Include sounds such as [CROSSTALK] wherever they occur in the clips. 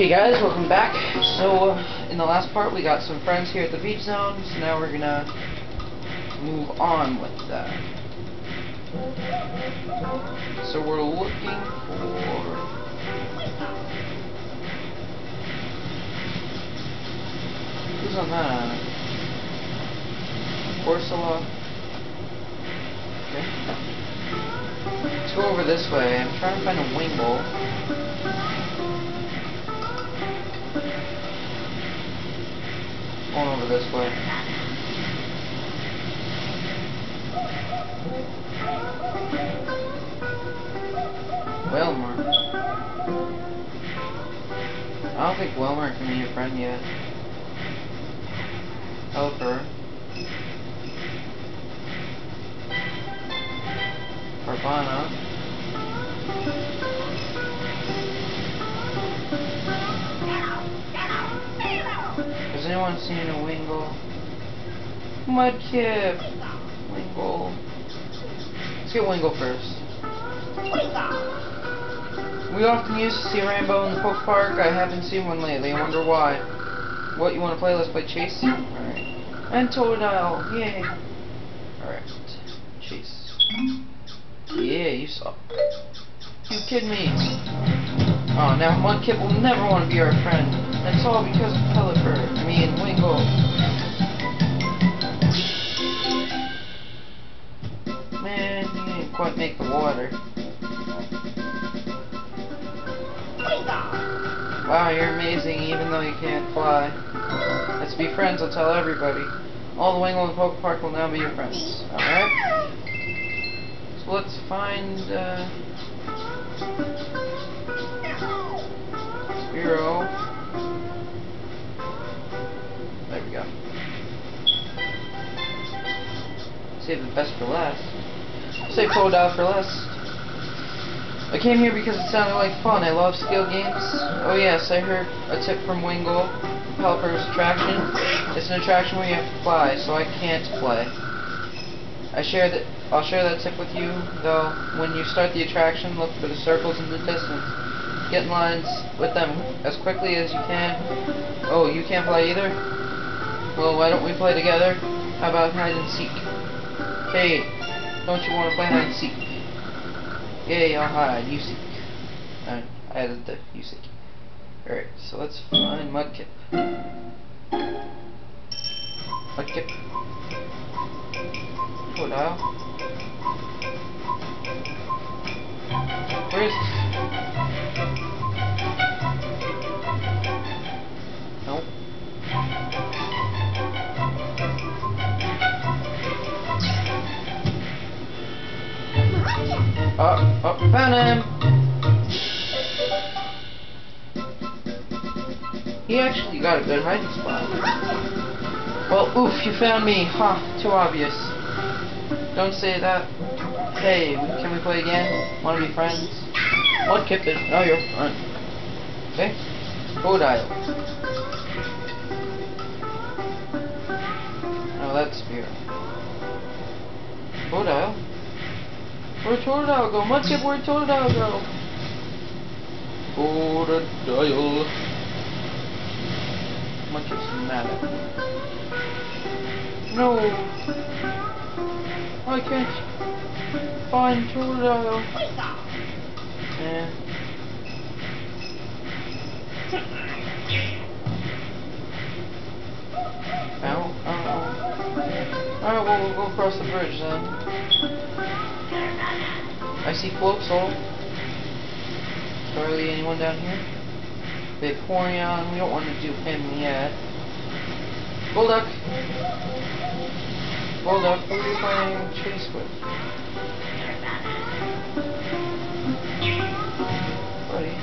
Okay guys, welcome back. So, uh, in the last part we got some friends here at the beach zone, so now we're gonna move on with that. So we're looking for... Who's on that? Ursula. Okay. Let's go over this way. I'm trying to find a Wingull. Going over this way. Wailmer. I don't think Wailmer can be your friend yet. Helper. Carvanha. Anyone seen a Wingull? Mudkip! Wingull. Let's get Wingull first. We often used to see a rainbow in the Poke Park. I haven't seen one lately. I wonder why. What, you want to play? Let's play Chase? Alright. And Totodile. Yay. Alright. Chase. Yeah, you suck. You kidding me? Oh, now Mudkip will never want to be our friend. That's all because of Pelipper. I mean, Wingull. Man, you didn't quite make the water. Wow, you're amazing even though you can't fly. Let's be friends, I'll tell everybody. All the Wingull and Poke Park will now be your friends. Alright? So let's find, uh... Spiro. Save the best for last. Save Totodile for last. I came here because it sounded like fun. I love skill games. Oh yes, I heard a tip from Wingull. Pelipper's attraction. It's an attraction where you have to fly, so I can't play. I share that. I'll share that tip with you, though. When you start the attraction, look for the circles in the distance. Get in lines with them as quickly as you can. Oh, you can't fly either? Well, why don't we play together? How about hide and seek? Hey, don't you want to play hide and seek? Yay, I'll hide. You seek. I added the you seek. Alright, so let's find Mudkip. Mudkip. Totodile. Where found him! He actually got a good hiding spot. Well, oof, you found me. Ha, huh, too obvious. Don't say that. Hey, can we play again? Wanna be friends? What kept it? Oh, you're fine. Okay. Totodile. Oh, that's Spear. Totodile? Where'd Totodile go? Mudkip, where'd Totodile go? Totodile. Mudkip's mad at me. No! I can't find Totodile. Yeah. Ow, ow. Alright, well, we'll go across the bridge then. I see Floatzel. Charlie, anyone down here? Vaporeon, we don't want to do him yet. Golduck! Golduck, who are you playing chase with? Buddy.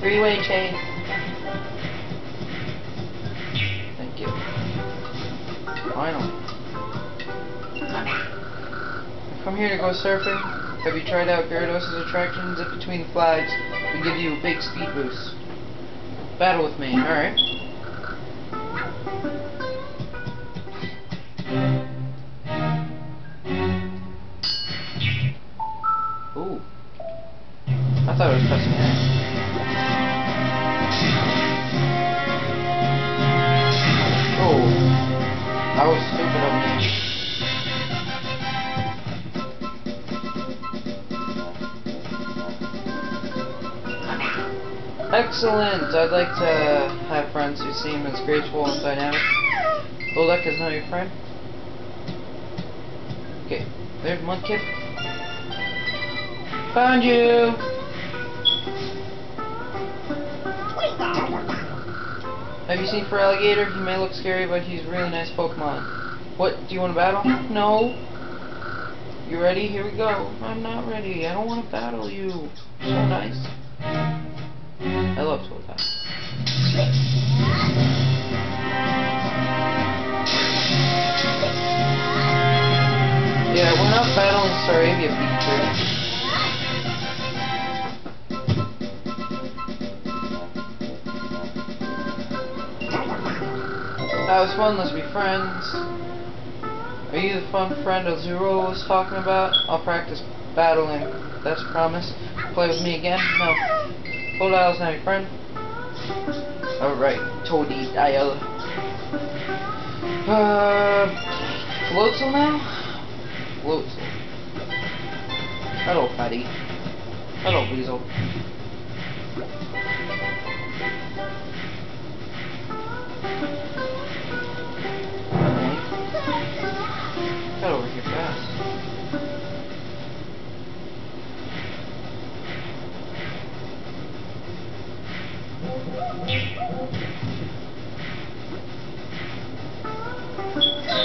Three-way chain. Thank you. Finally. Come here to go surfing. Have you tried out Gyarados' attractions? Zip between the flags we give you a big speed boost. Battle with me, alright. Ooh. I thought it was pressing A. Oh. That was stupid Excellent! I'd like to have friends who seem as graceful and dynamic. Golduck is not your friend. Okay, there's Mudkip. Found you! Have you seen Feraligatr? He may look scary, but he's a really nice Pokemon. What, do you want to battle? No. You ready? Here we go. I'm not ready. I don't want to battle you. So nice. I love Totodile. Yeah, we're not battling Staravia Pikachu. That was fun, let's be friends. Are you the fun friend Azuro was talking about? I'll practice battling. That's a promise. Play with me again? No. Totodile's now your friend. Alright, Totodile. Uh, Floatzel now? Floatzel. Hello, Patty. Hello, Buizel.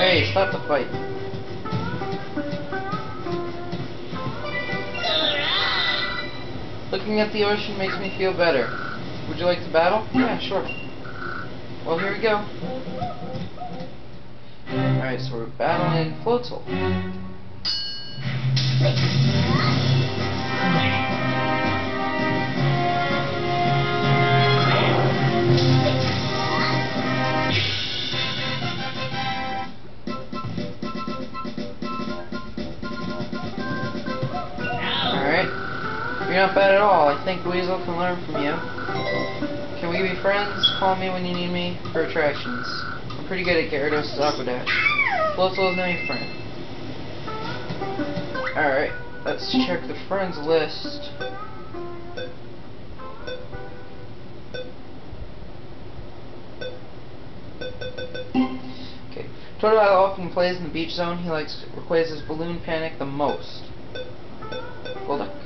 Hey, stop the fight. Looking at the ocean makes me feel better. Would you like to battle? Yeah, sure. Well, here we go. Alright, so we're battling Floatzel. Not bad at all. I think Buizel can learn from you. Can we be friends? Call me when you need me for attractions. I'm pretty good at Gyarados Aquadash. Floatzel is now your friend. Alright, let's check the friends list. Okay. Totodile often plays in the beach zone. He likes Rayquaza's Balloon Panic the most. Golduck.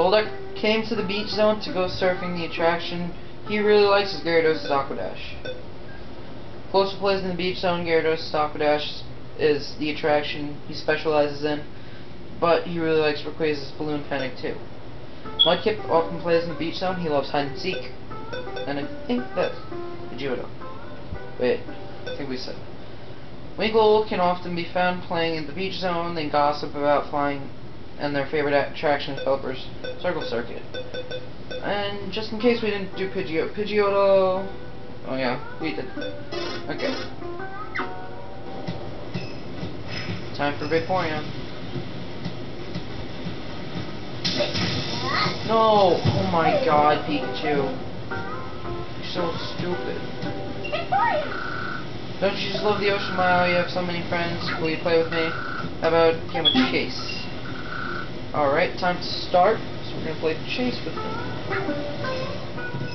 Golduck came to the beach zone to go surfing the attraction. He really likes his Gyarados' Aquadash. Closer plays in the beach zone, Gyarados' Aquadash is the attraction he specializes in, but he really likes Rayquaza's Balloon Panic too. Mudkip often plays in the beach zone, he loves hide and seek, and I think that's Vegeta. Wait, I think we said. Wingull can often be found playing in the beach zone, they gossip about flying and their favorite attraction developers, Circle Circuit. And just in case we didn't do Pidgeot, Pidgeotto... Oh yeah, we did. Okay. Time for Vaporeon. No! Oh my god, Pikachu. You're so stupid. Don't you just love the ocean mile? You have so many friends. Will you play with me? How about game of chase? Alright, time to start. So we're gonna play chase with them.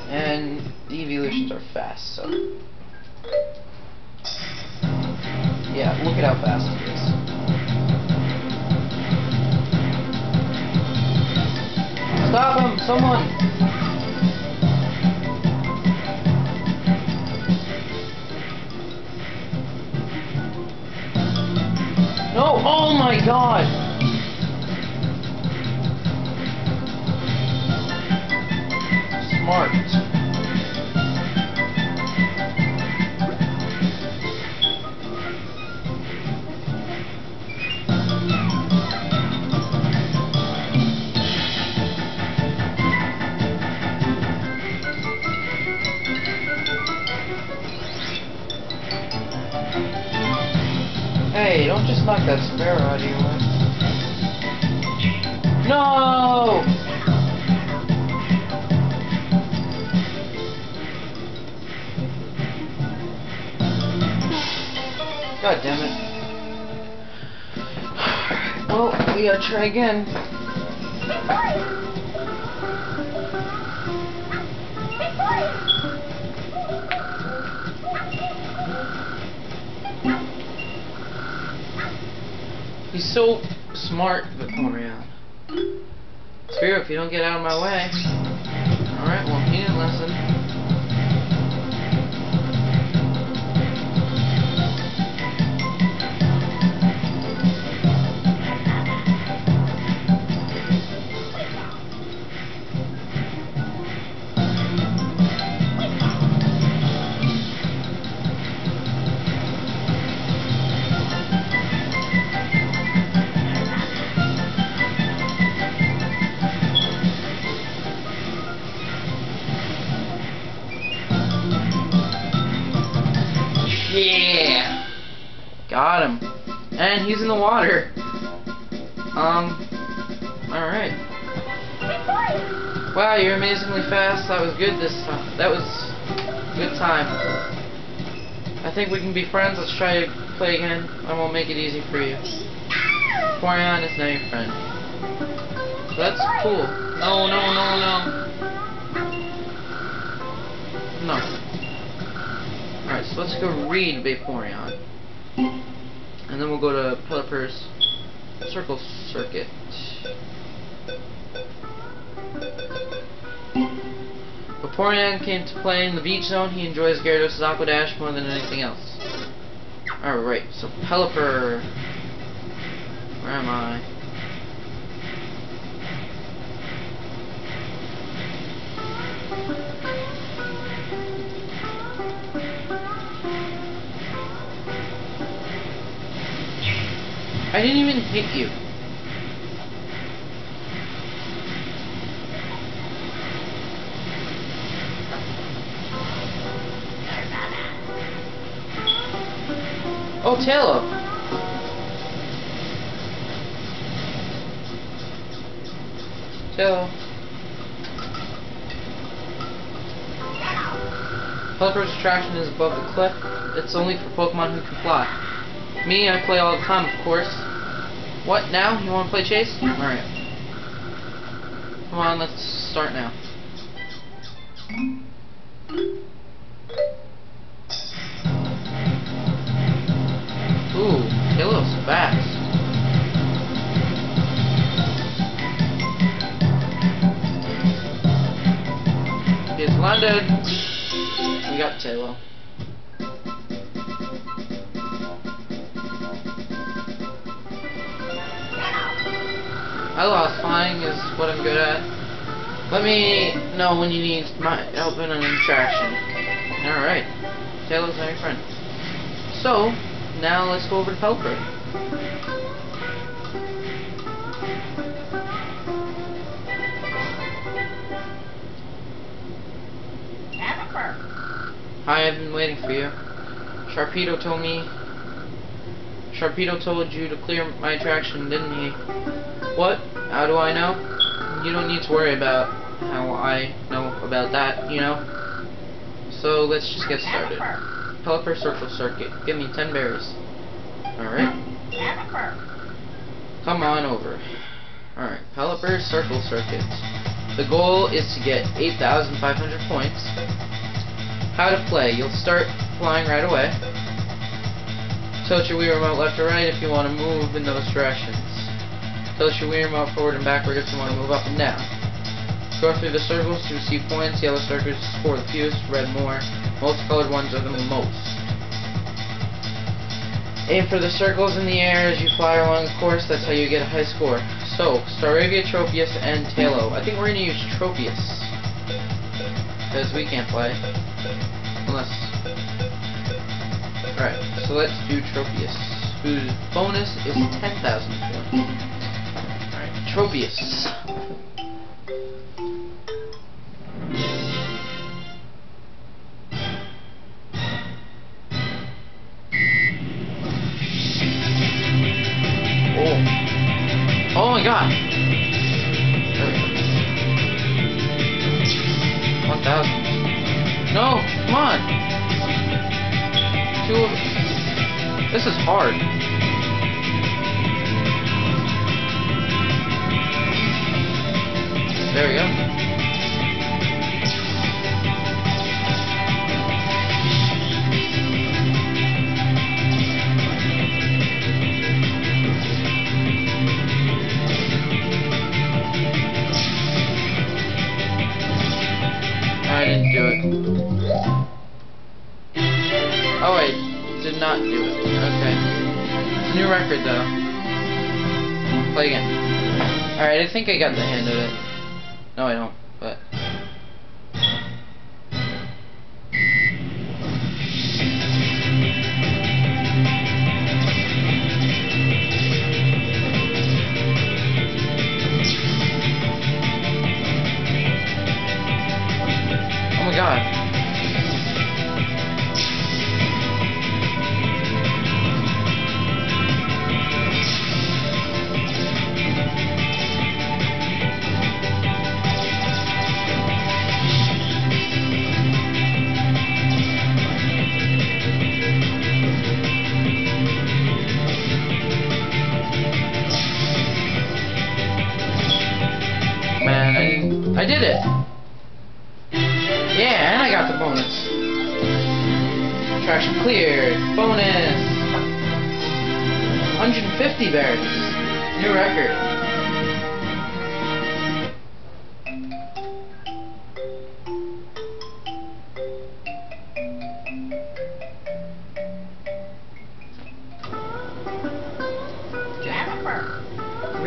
And the evolutions are fast, so. Yeah, look at how fast it is. Stop him! Someone! No! Oh my god! you don't just knock that sparrow out of your. No! God damn it. [SIGHS] Well, we gotta try again. He's so smart, Vaporeon. Screw if you don't get out of my way. Alright, well, he didn't listen. Yeah! Got him. And he's in the water. Um, alright. Wow, you're amazingly fast. That was good this time. That was good time. I think we can be friends. Let's try to play again. I won't make it easy for you. Vaporeon is now your friend. That's cool. No, no, no, no. No. Alright, so let's go read Vaporeon. And then we'll go to Pelipper's Circle Circuit. Vaporeon came to play in the beach zone. He enjoys Gyarados' Aqua Dash more than anything else. Alright, so Pelipper. Where am I? I didn't even hit you. Oh, Taillow. Taillow. Pelipper's attraction is above the cliff. It's only for Pokemon who can fly. Me, I play all the time, of course. What, now? You want to play chase? Alright. Come on, let's start now. Ooh, Halo's fast. It's landed. We got Taillow. I lost flying is what I'm good at. Let me know when you need my help in an interaction. Alright. Taillow's my friend. So, now let's go over to Pelipper. Hi, I've been waiting for you. Sharpedo told me... Sharpedo told you to clear my attraction, didn't he? What? How do I know? You don't need to worry about how I know about that, you know? So, let's just get started. Pelipper Circle Circuit. Give me 10 berries. Alright. Come on over. Alright, Pelipper Circle Circuit. The goal is to get 8,500 points. How to play. You'll start flying right away. Tilt your Wii remote left or right if you want to move in those directions. Tilt your Wii remote forward and backward if you want to move up and down. Go through the circles to receive points. Yellow circles score the fewest, red more. Most colored ones are the most. Aim for the circles in the air as you fly along the course. That's how you get a high score. So, Staravia, Tropius, and Taillow. I think we're going to use Tropius. Because we can't play. Unless... Alright, so let's do Tropius. Whose bonus is 10,000 points. Tropius. Oh. Oh my god. One thousand. No, come on. Two This is hard. There we go. I didn't do it. Oh, I did not do it. Okay. New record, though. Play again. Alright, I think I got the hang Man, I, did it. Yeah, and I got the bonus. Traction cleared. Bonus. 150 berries. New record.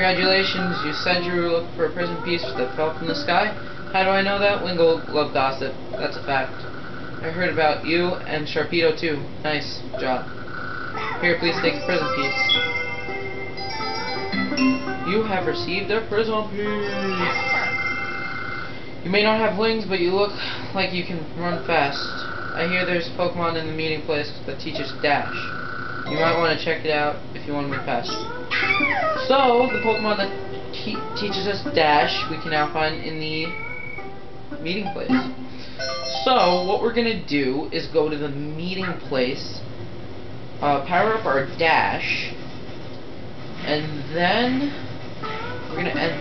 Congratulations, you said you were looking for a prism piece that fell from the sky. How do I know that? Wingull love gossip. That's a fact. I heard about you and Sharpedo too. Nice job. Here, please take the prism piece. You have received a prism piece. You may not have wings, but you look like you can run fast. I hear there's Pokemon in the meeting place that teaches Dash. You might want to check it out if you want to move faster. So, the Pokemon that te teaches us Dash, we can now find in the meeting place. So, what we're going to do is go to the meeting place, uh, power up our Dash, and then we're going to end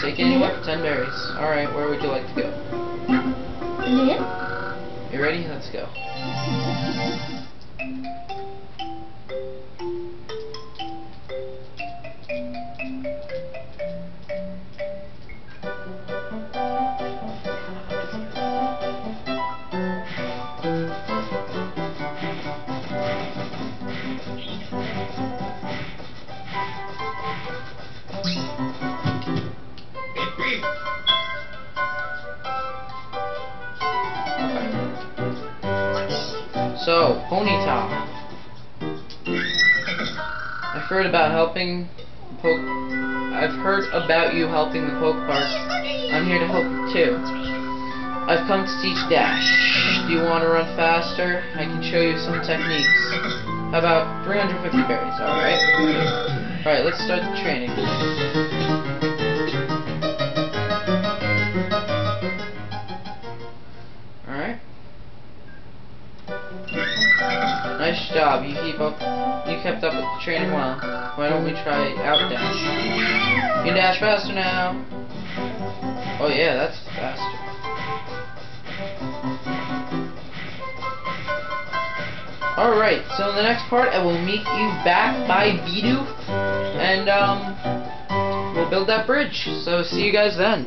take anywhere for 10 berries. Alright, where would you like to go? Then? You ready? Let's go. Ponyta. I've heard about helping Poke. I've heard about you helping the Poke Park. I'm here to help you too. I've come to teach Dash. Do you want to run faster? I can show you some techniques. How about 350 berries, alright? Alright, let's start the training. Job. You keep up. You kept up with the training well. Why don't we try out dash? You dash faster now. Oh yeah, that's faster. Alright, so in the next part I will meet you back by Bidoof and um we'll build that bridge. So see you guys then.